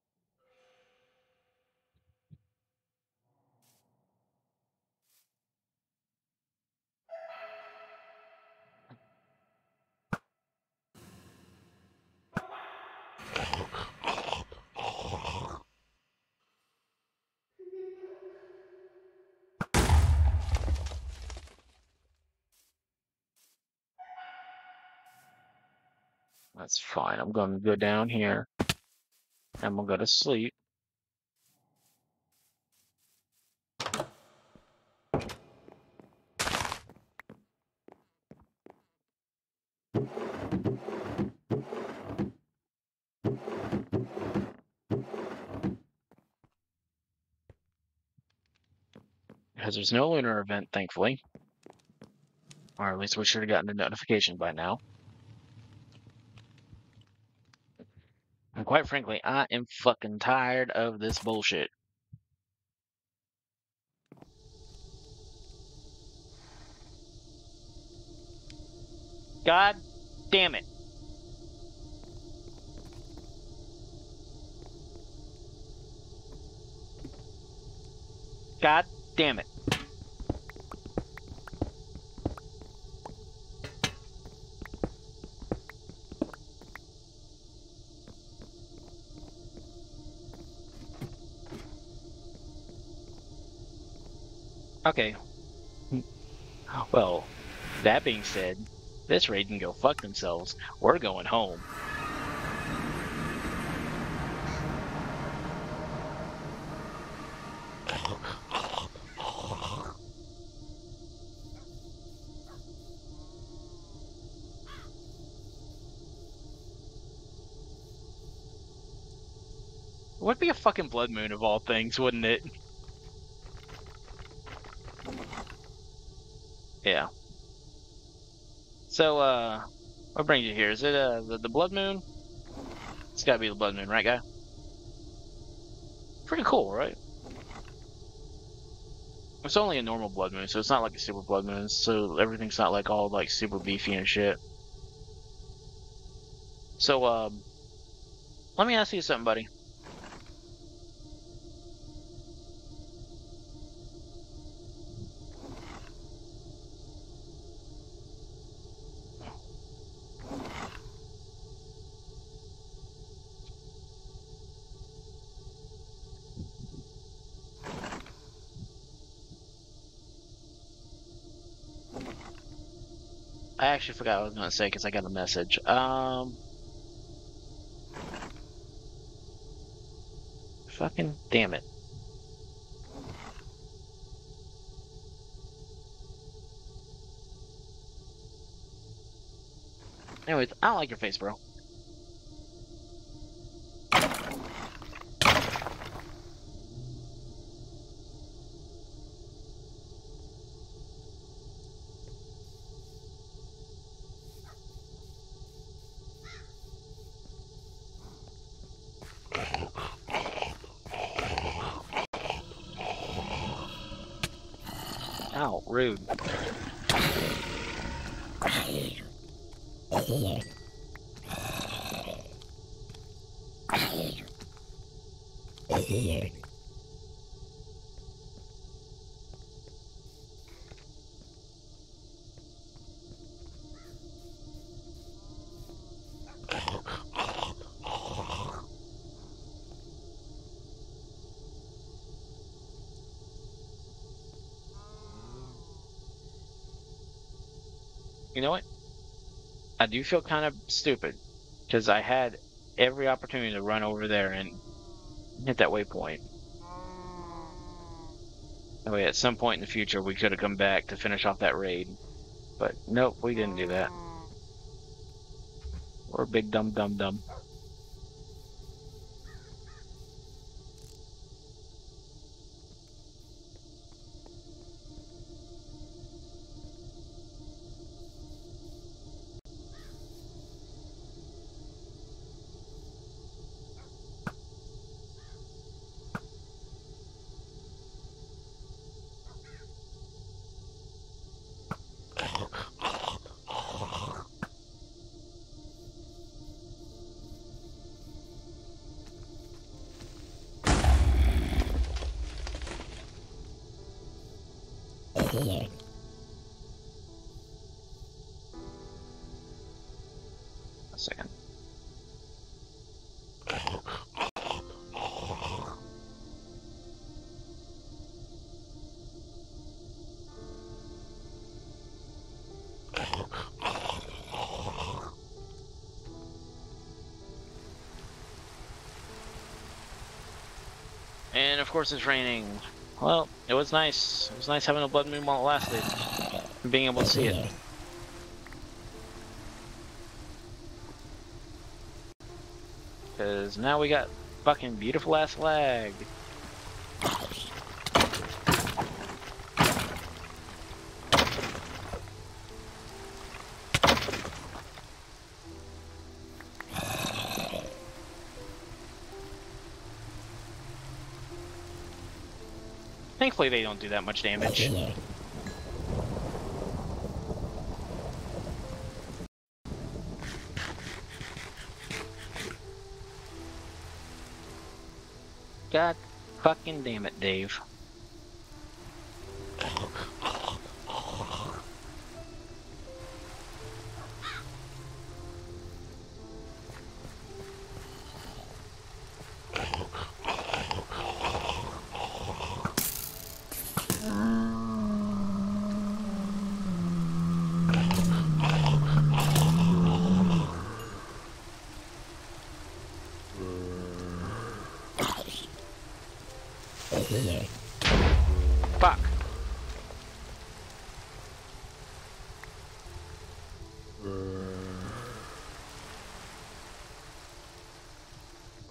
That's fine. I'm going to go down here. I'm going to go to sleep. Because there's no lunar event, thankfully. Or at least we should have gotten a notification by now. Quite frankly, I am fucking tired of this bullshit. God damn it. God damn it. Okay. Well, that being said, this raid can go fuck themselves. We're going home. It would be a fucking blood moon of all things, wouldn't it? So, uh, what brings you here? Is it uh the, the blood moon? It's gotta be the blood moon, right, guy? Pretty cool, right? It's only a normal blood moon, so it's not like a super blood moon, so everything's not like all like super beefy and shit. So, um, let me ask you something, buddy. Actually forgot what I was going to say because I got a message. Um, fucking damn it. Anyways, I don't like your face, bro. Ow, rude. I do feel kind of stupid because I had every opportunity to run over there and hit that waypoint. That way, at some point in the future, we could have come back to finish off that raid. But nope, we didn't do that. We're big dumb dumb dumb. Of course it's raining. Well, it was nice. It was nice having a blood moon while it lasted. And being able to see it. Because now we got fucking beautiful ass lag. Thankfully they don't do that much damage. God fucking damn it, Dave.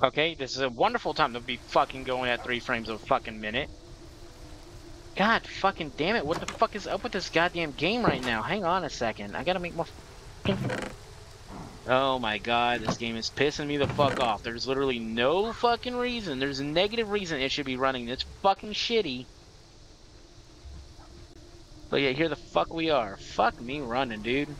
Okay, this is a wonderful time to be fucking going at three frames a fucking minute. God fucking damn it, what the fuck is up with this goddamn game right now? Hang on a second, I gotta make my Oh my god, this game is pissing me the fuck off. There's literally no fucking reason, there's a negative reason it should be running this fucking shitty. But yeah, here the fuck we are. Fuck me running, dude.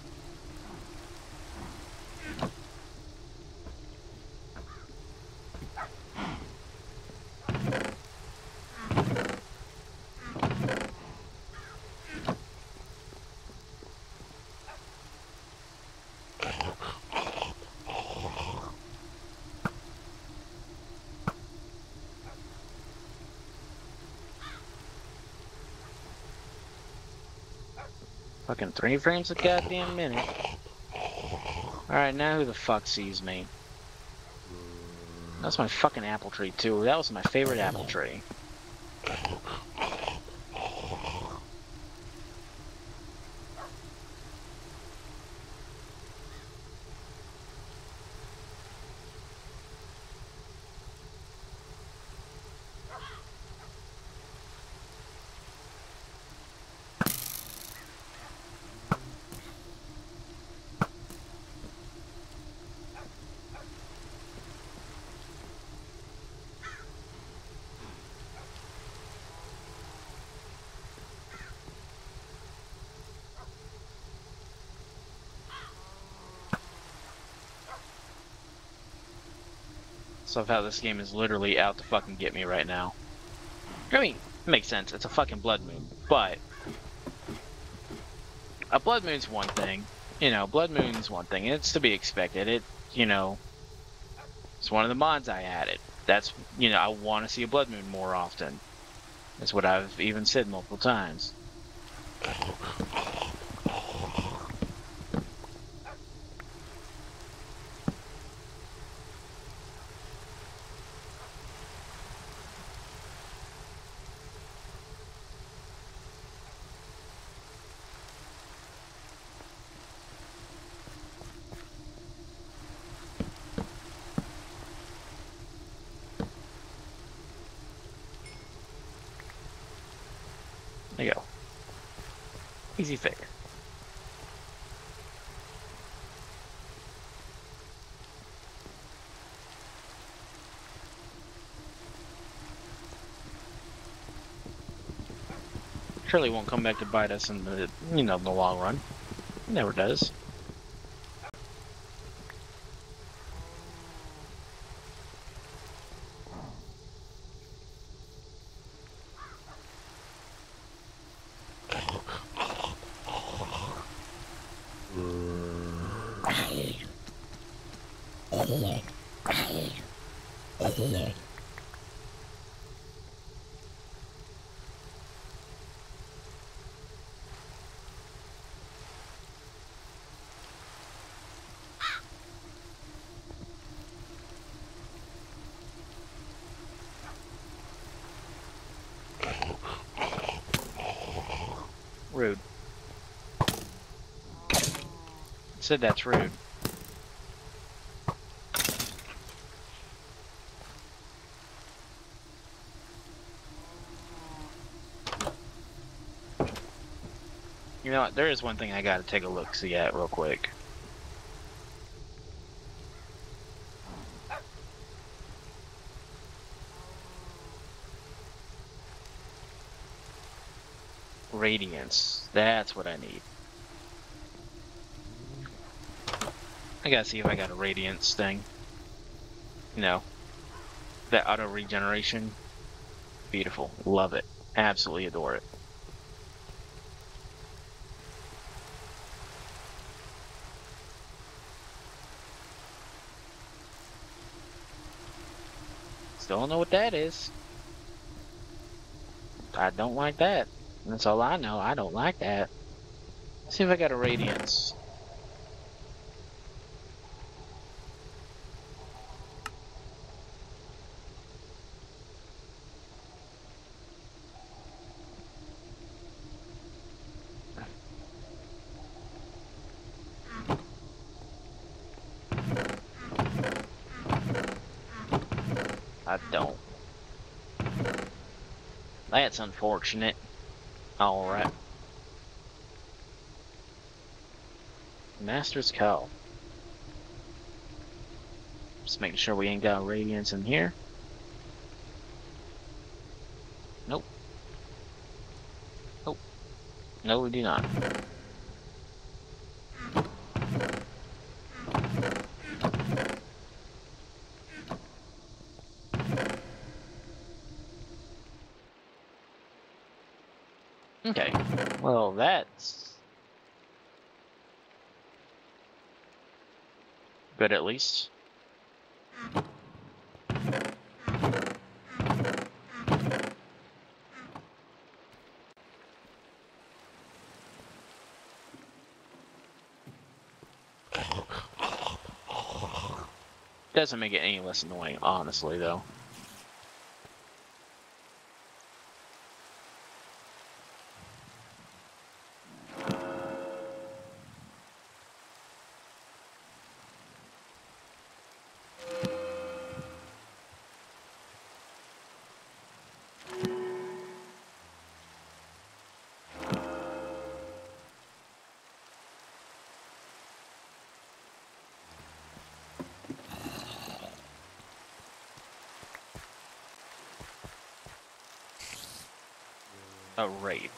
Fucking three frames a goddamn minute. Alright, now who the fuck sees me? That's my fucking apple tree too. That was my favorite apple tree. Of how this game is literally out to fucking get me right now. I mean, it makes sense. It's a fucking blood moon, but a blood moon's one thing. You know, blood moon's one thing. It's to be expected. It, you know, it's one of the mods I added. That's, you know, I want to see a blood moon more often. That's what I've even said multiple times. There you go. Easy fix. Surely won't come back to bite us in the, you know, the long run. Never does. Said that's rude. You know what? There is one thing I gotta take a look see at real quick. Radiance. That's what I need. I gotta see if I got a radiance thing. No. that auto regeneration. Beautiful. Love it. Absolutely adore it. Still don't know what that is. I don't like that. That's all I know. I don't like that. Let's see if I got a radiance. I don't. That's unfortunate. Alright. Master's Cow. Just making sure we ain't got radiance in here. Nope. Nope. No, we do not. Okay. Well, that's good at least. Doesn't make it any less annoying, honestly, though. A raid.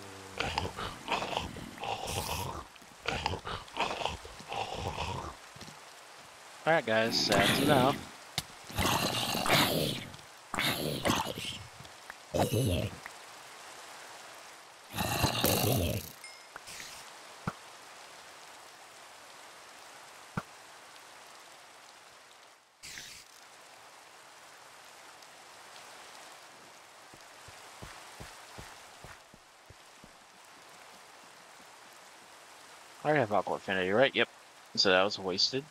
Alright guys, that's enough. I have Aqua Affinity, right? Yep. So that was wasted.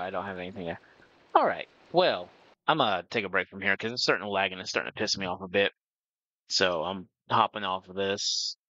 I don't have anything there. All right. Well, I'm gonna take a break from here because it's starting to lag and it's starting to piss me off a bit. So I'm hopping off of this